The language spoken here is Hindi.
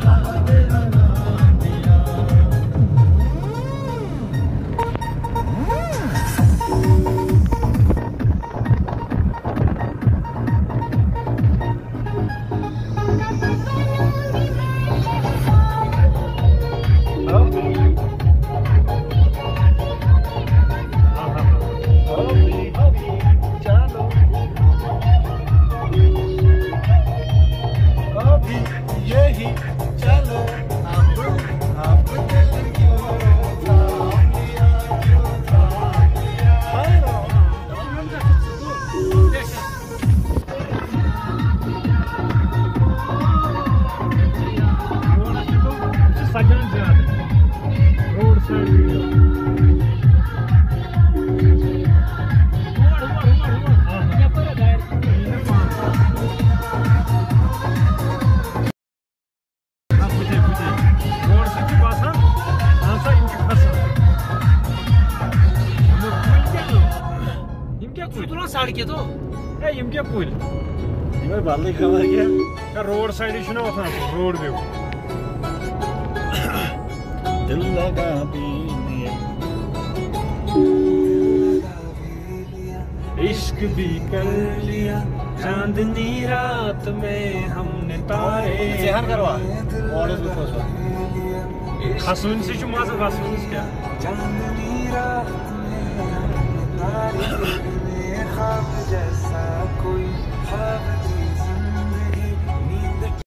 Baba. के तो। ए यम क्या पुल? यम बदल खबर क्या? या रोड साइड छु ना वथान रोड व्यू दिल लगा भी इश्क भी कर लिया। चांदनी रात में हमने तारे। सेहन करवा। और इस बुक खसून से छु मज़ा खसून क्या चांदनी रात में